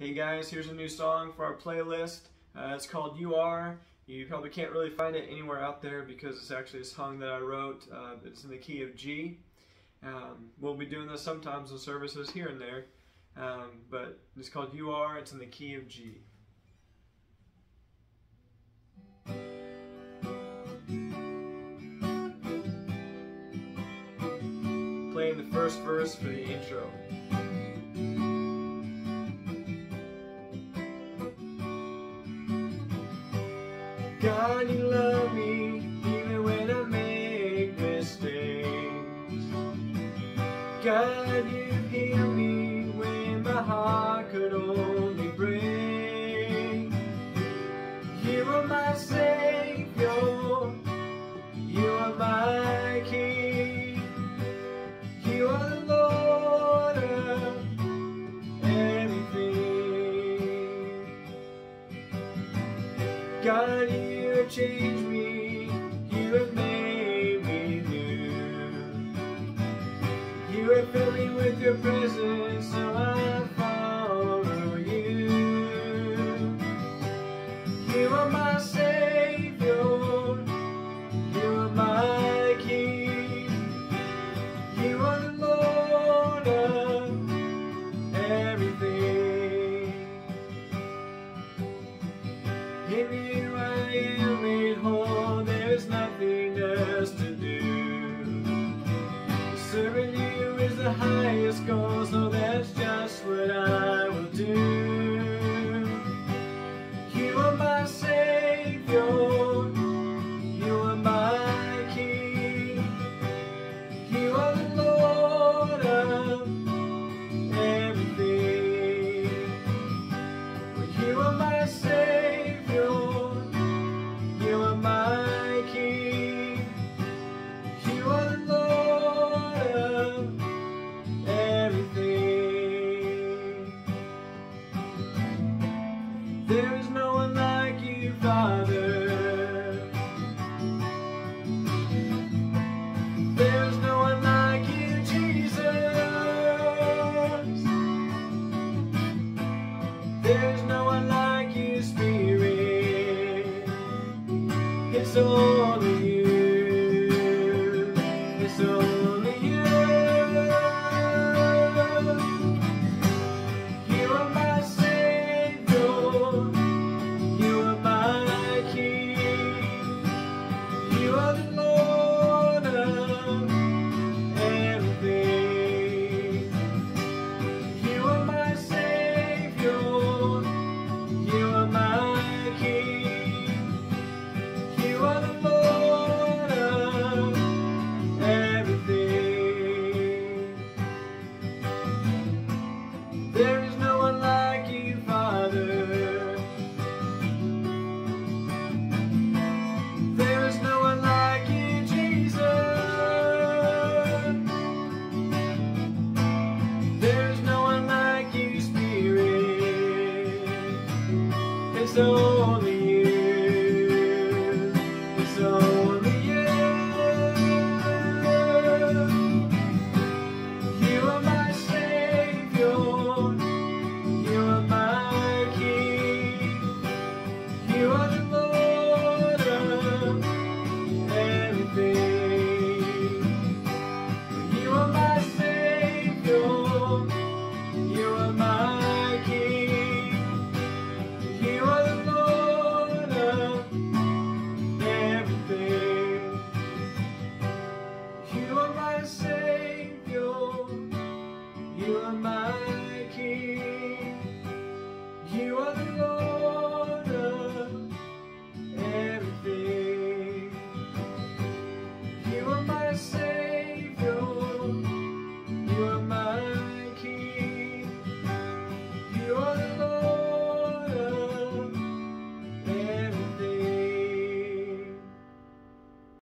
Hey guys, here's a new song for our playlist. Uh, it's called You Are. You probably can't really find it anywhere out there because it's actually a song that I wrote. Uh, it's in the key of G. Um, we'll be doing this sometimes in services here and there, um, but it's called You Are. It's in the key of G. Playing the first verse for the intro. God, you love me even when I make mistakes. God, you heal me when my heart could only break. You are my Savior, you are my King, you are the Lord of everything. God, you have changed me, you have made me new. You have filled me with your presence, so I follow you. You are my Savior, do. You are my Savior, you are my King, you are the Lord of everything. You are my Savior, Father. There is no one like you, Jesus. There's no one like you, Spirit. It's only you. It's